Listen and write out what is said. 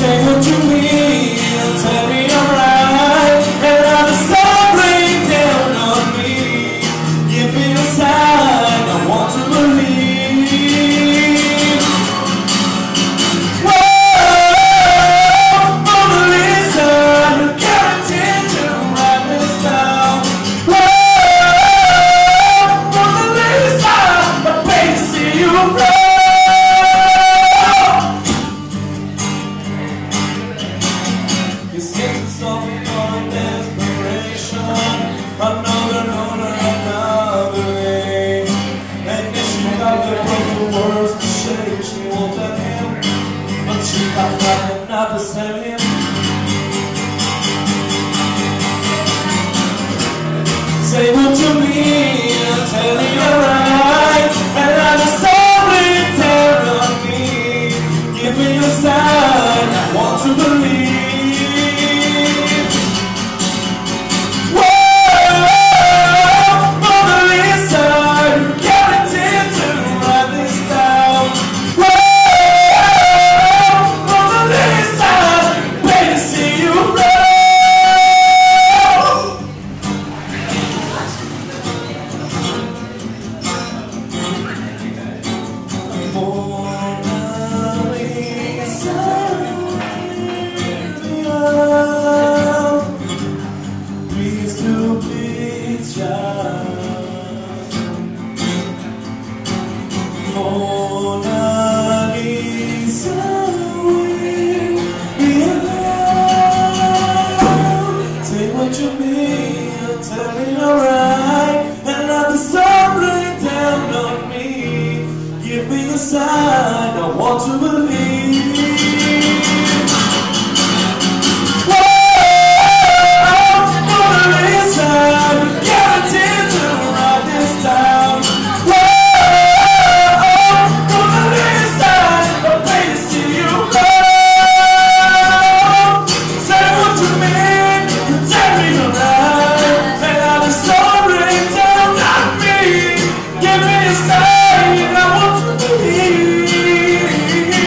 Say what you mean, tell me not send him. Say what you mean, tell me you're right And I'm sorry, tell me. Give me a sign, I want to believe And the sun down on me. Give me a sign, I want to believe.